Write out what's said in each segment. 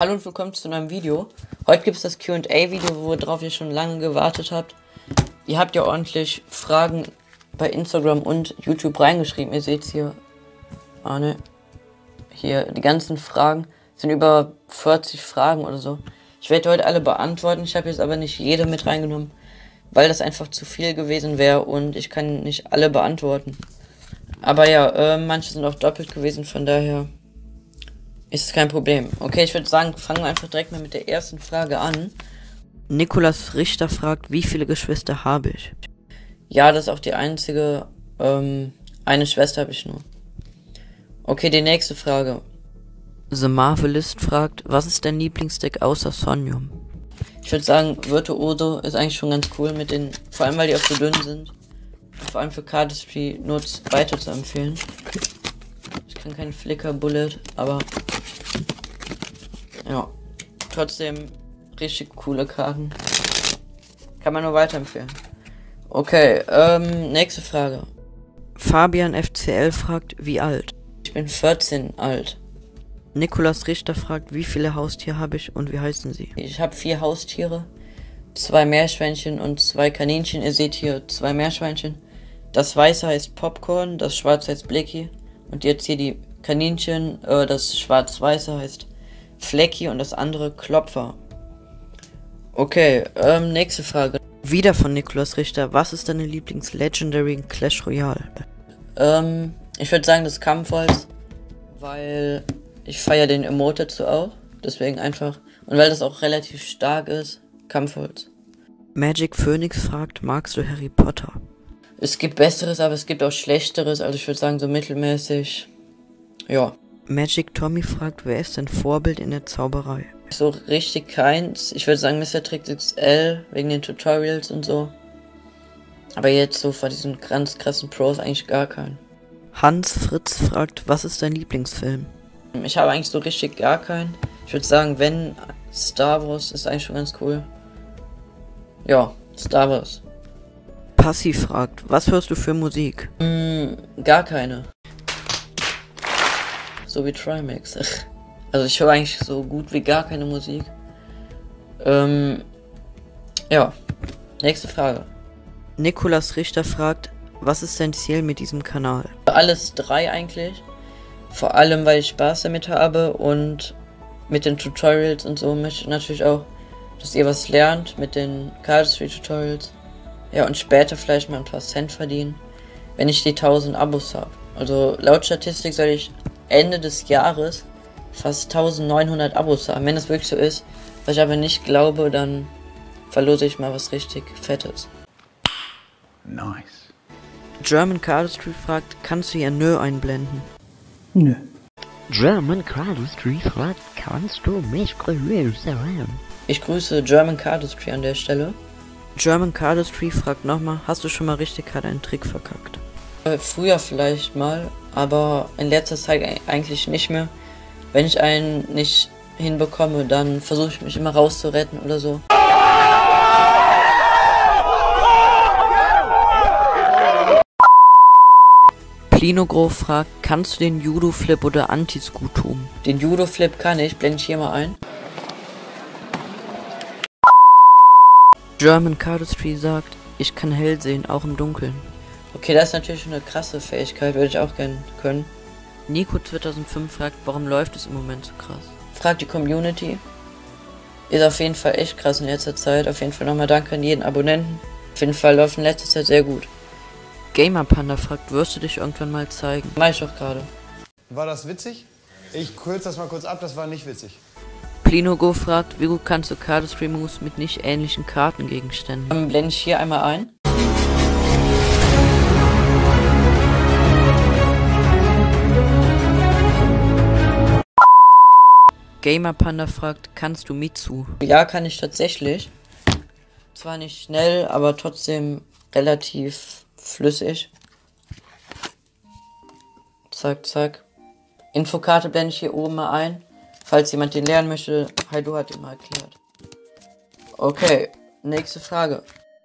Hallo und willkommen zu einem Video. Heute gibt es das QA-Video, worauf ihr schon lange gewartet habt. Ihr habt ja ordentlich Fragen bei Instagram und YouTube reingeschrieben. Ihr seht hier, ah ne, hier die ganzen Fragen sind über 40 Fragen oder so. Ich werde heute alle beantworten. Ich habe jetzt aber nicht jede mit reingenommen, weil das einfach zu viel gewesen wäre und ich kann nicht alle beantworten. Aber ja, äh, manche sind auch doppelt gewesen, von daher ist kein Problem. Okay, ich würde sagen, fangen wir einfach direkt mal mit der ersten Frage an. Nikolas Richter fragt, wie viele Geschwister habe ich? Ja, das ist auch die einzige. Ähm, eine Schwester habe ich nur. Okay, die nächste Frage. The Marvelist fragt, was ist dein Lieblingsdeck außer Sonium? Ich würde sagen, Virtuoso ist eigentlich schon ganz cool mit den, vor allem weil die auch so dünn sind. Vor allem für Cardistry nur weiter zu empfehlen. Ich kann keinen Flicker Bullet, aber ja. Trotzdem richtig coole Karten. Kann man nur weiterempfehlen. Okay, ähm, nächste Frage. Fabian FCL fragt, wie alt? Ich bin 14 alt. Nikolas Richter fragt, wie viele Haustiere habe ich und wie heißen sie? Ich habe vier Haustiere, zwei Meerschweinchen und zwei Kaninchen. Ihr seht hier zwei Meerschweinchen. Das weiße heißt Popcorn, das schwarze heißt Blicky. Und jetzt hier die Kaninchen, äh, das schwarz-weiße heißt Flecky und das andere Klopfer. Okay, ähm, nächste Frage. Wieder von Nikolaus Richter. Was ist deine Lieblings-Legendary in Clash Royale? Ähm, ich würde sagen das Kampfholz, weil ich feiere den Emote dazu auch. Deswegen einfach. Und weil das auch relativ stark ist, Kampfholz. Magic Phoenix fragt, magst du Harry Potter? Es gibt Besseres, aber es gibt auch Schlechteres. Also ich würde sagen so mittelmäßig. Ja. Magic Tommy fragt, wer ist dein Vorbild in der Zauberei? So richtig keins. Ich würde sagen Mr. Tricks XL wegen den Tutorials und so. Aber jetzt so vor diesen ganz krassen Pros eigentlich gar keinen. Hans Fritz fragt, was ist dein Lieblingsfilm? Ich habe eigentlich so richtig gar keinen. Ich würde sagen, wenn Star Wars ist eigentlich schon ganz cool. Ja, Star Wars. Passi fragt, was hörst du für Musik? Mm, gar keine so wie Trimax. Also ich höre eigentlich so gut wie gar keine Musik. Ähm, ja, nächste Frage. Nikolas Richter fragt, was ist dein Ziel mit diesem Kanal? Alles drei eigentlich. Vor allem, weil ich Spaß damit habe und mit den Tutorials und so möchte ich natürlich auch, dass ihr was lernt mit den Cardistry Tutorials. Ja, und später vielleicht mal ein paar Cent verdienen, wenn ich die 1000 Abos habe. Also laut Statistik soll ich Ende des Jahres fast 1900 Abos haben. Wenn das wirklich so ist, was ich aber nicht glaube, dann verlose ich mal was richtig Fettes. Nice. German Cardistry fragt, kannst du hier Nö einblenden? Nö. German Cardistry fragt, kannst du mich grüßen? Ich grüße German Cardistry an der Stelle. German Cardistry fragt nochmal, hast du schon mal richtig einen Trick verkackt? Äh, früher vielleicht mal, aber in letzter Zeit eigentlich nicht mehr. Wenn ich einen nicht hinbekomme, dann versuche ich mich immer rauszuretten oder so. Plinogro fragt, kannst du den Judo-Flip oder Anti-Scoot tun? Den Judo-Flip kann ich, blende ich hier mal ein. German Cardistry sagt, ich kann hell sehen, auch im Dunkeln. Okay, das ist natürlich eine krasse Fähigkeit, würde ich auch gerne können. Nico 2005 fragt, warum läuft es im Moment so krass? Fragt die Community. Ist auf jeden Fall echt krass in letzter Zeit. Auf jeden Fall nochmal danke an jeden Abonnenten. Auf jeden Fall läuft in letzter Zeit sehr gut. Gamer Panda fragt, wirst du dich irgendwann mal zeigen? Mach ich doch gerade. War das witzig? Ich kürze das mal kurz ab, das war nicht witzig. Plinogo fragt, wie gut kannst du Cardistry Moves mit nicht ähnlichen Kartengegenständen? Dann blende ich hier einmal ein. Gamer Panda fragt, kannst du Mitsu? Ja, kann ich tatsächlich. Zwar nicht schnell, aber trotzdem relativ flüssig. Zack, zack. Infokarte blende ich hier oben mal ein. Falls jemand den lernen möchte, Heido hat ihn mal erklärt. Okay, nächste Frage.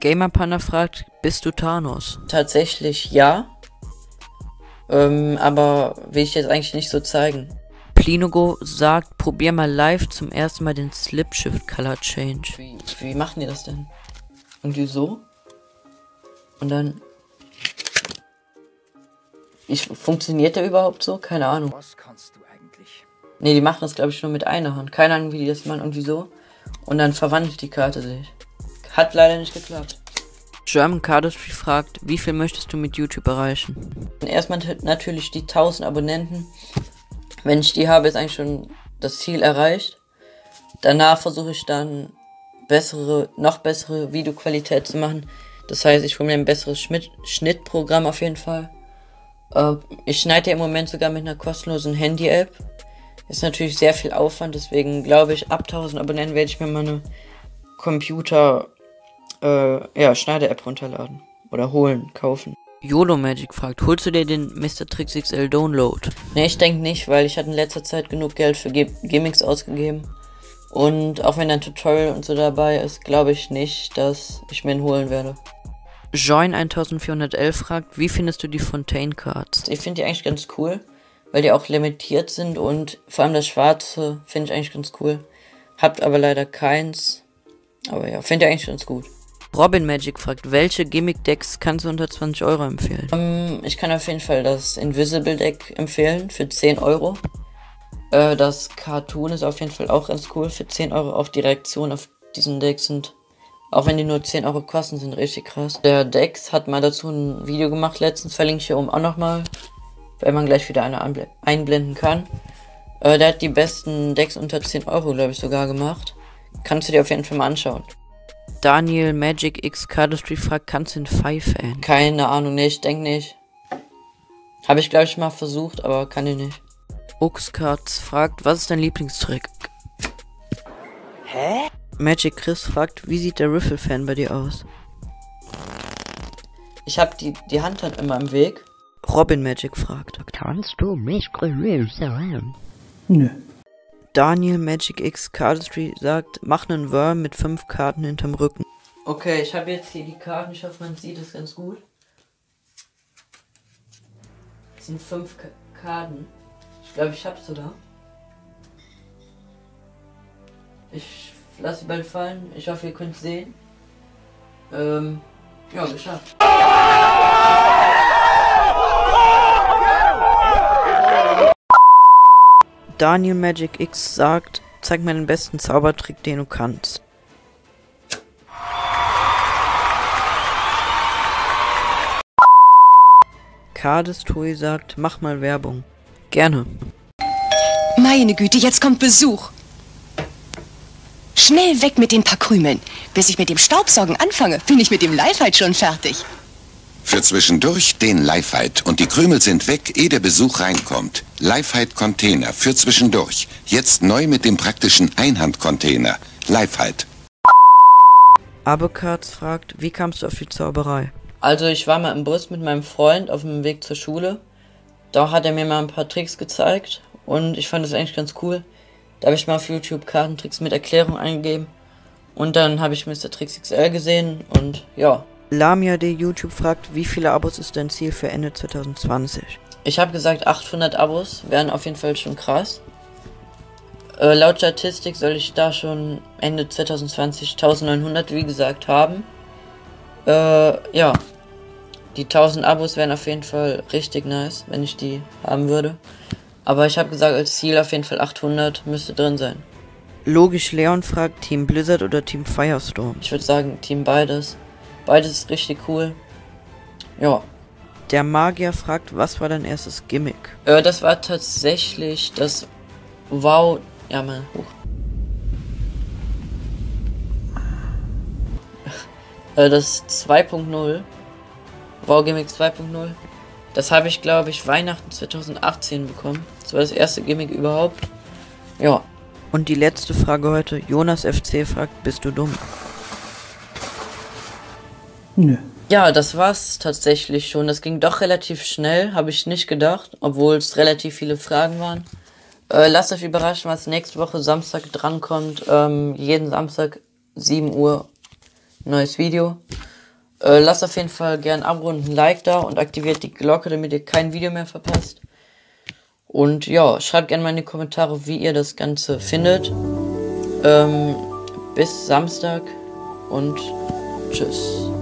Gamer Panda fragt, bist du Thanos? Tatsächlich ja. Ähm, aber will ich jetzt eigentlich nicht so zeigen. Plinogo sagt, probier mal live zum ersten Mal den Slipshift Color Change. Wie, wie machen die das denn? Irgendwie so? Und dann. Ich, funktioniert der überhaupt so? Keine Ahnung. Was kannst du eigentlich? Ne, die machen das glaube ich nur mit einer Hand. Keine Ahnung, wie die das machen. Irgendwie so. Und dann verwandelt die Karte sich. Hat leider nicht geklappt. German Cardistry fragt, wie viel möchtest du mit YouTube erreichen? Erstmal natürlich die 1000 Abonnenten. Wenn ich die habe, ist eigentlich schon das Ziel erreicht. Danach versuche ich dann bessere, noch bessere Videoqualität zu machen. Das heißt, ich hole mir ein besseres Schnitt Schnittprogramm auf jeden Fall. Äh, ich schneide ja im Moment sogar mit einer kostenlosen Handy-App. Ist natürlich sehr viel Aufwand, deswegen glaube ich, ab 1000 Abonnenten werde ich mir meine Computer, äh, ja, Schneide-App runterladen. Oder holen, kaufen. YOLO Magic fragt, holst du dir den Mr. Trix XL Download? Ne, ich denke nicht, weil ich hatte in letzter Zeit genug Geld für G Gimmicks ausgegeben. Und auch wenn ein Tutorial und so dabei ist, glaube ich nicht, dass ich mir ihn holen werde. Join 1411 fragt, wie findest du die Fontaine Cards? Ich finde die eigentlich ganz cool, weil die auch limitiert sind und vor allem das schwarze finde ich eigentlich ganz cool. Habt aber leider keins. Aber ja, finde ich eigentlich ganz gut. Robin Magic fragt, welche Gimmick-Decks kannst du unter 20 Euro empfehlen? Um, ähm, ich kann auf jeden Fall das Invisible Deck empfehlen für 10 Euro. Äh, das Cartoon ist auf jeden Fall auch ganz cool. Für 10 Euro auch die Reaktionen auf diesen Decks sind, auch wenn die nur 10 Euro kosten, sind richtig krass. Der Dex hat mal dazu ein Video gemacht letztens, verlinke ich hier oben auch nochmal, wenn man gleich wieder eine einblenden kann. Äh, der hat die besten Decks unter 10 Euro, glaube ich, sogar gemacht. Kannst du dir auf jeden Fall mal anschauen. Daniel Magic X Cardistry fragt, kannst du in pfeifen? Keine Ahnung, nee, ich denke nicht. Habe ich, glaube ich, mal versucht, aber kann ich nicht. Uxcards fragt, was ist dein Lieblingstrick? Hä? Magic Chris fragt, wie sieht der Riffle-Fan bei dir aus? Ich habe die, die Hand dann immer im Weg. Robin Magic fragt. Kannst du mich grüßen? Nö. Daniel Magic X Cardistry sagt, mach einen Worm mit fünf Karten hinterm Rücken. Okay, ich habe jetzt hier die Karten. Ich hoffe, man sieht es ganz gut. Das sind fünf K Karten. Ich glaube, ich hab's sogar. Ich lasse die Ball fallen. Ich hoffe, ihr könnt sehen. Ähm, ja, geschafft. Daniel Magic X sagt, zeig mir den besten Zaubertrick, den du kannst. Kades Toy sagt, mach mal Werbung. Gerne. Meine Güte, jetzt kommt Besuch. Schnell weg mit den paar Krümeln. Bis ich mit dem Staubsaugen anfange, bin ich mit dem Lifeheit schon fertig. Für zwischendurch den Lifeheit und die Krümel sind weg, ehe der Besuch reinkommt. Lifeheit Container für zwischendurch. Jetzt neu mit dem praktischen Einhandcontainer. Lifeheit. Abekarts fragt, wie kamst du auf die Zauberei? Also ich war mal im Bus mit meinem Freund auf dem Weg zur Schule. Da hat er mir mal ein paar Tricks gezeigt und ich fand das eigentlich ganz cool. Da habe ich mal auf YouTube Kartentricks mit Erklärung eingegeben und dann habe ich Mr. Tricks XL gesehen und ja, Lamia de YouTube fragt, wie viele Abos ist dein Ziel für Ende 2020? Ich habe gesagt, 800 Abos wären auf jeden Fall schon krass. Äh, laut Statistik soll ich da schon Ende 2020 1900, wie gesagt, haben. Äh, ja. Die 1000 Abos wären auf jeden Fall richtig nice, wenn ich die haben würde. Aber ich habe gesagt, als Ziel auf jeden Fall 800 müsste drin sein. Logisch Leon fragt, Team Blizzard oder Team Firestorm? Ich würde sagen, Team beides. Beides ist richtig cool. Ja. Der Magier fragt, was war dein erstes Gimmick? Äh, das war tatsächlich das Wow. Ja, mal hoch. äh, das 2.0. Wow Gimmick 2.0. Das habe ich, glaube ich, Weihnachten 2018 bekommen. Das war das erste Gimmick überhaupt. Ja. Und die letzte Frage heute. Jonas FC fragt, bist du dumm? Nö. Ja, das war's tatsächlich schon. Das ging doch relativ schnell, habe ich nicht gedacht, obwohl es relativ viele Fragen waren. Äh, lasst euch überraschen, was nächste Woche Samstag drankommt. Ähm, jeden Samstag 7 Uhr neues Video. Äh, lasst auf jeden Fall gern ein Abo und ein Like da und aktiviert die Glocke, damit ihr kein Video mehr verpasst. Und ja, schreibt gerne mal in die Kommentare, wie ihr das Ganze findet. Ähm, bis Samstag und tschüss.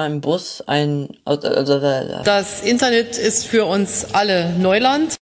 Von mir hat mir mal im Bus ein... Also, Das Internet ist für uns alle Neuland.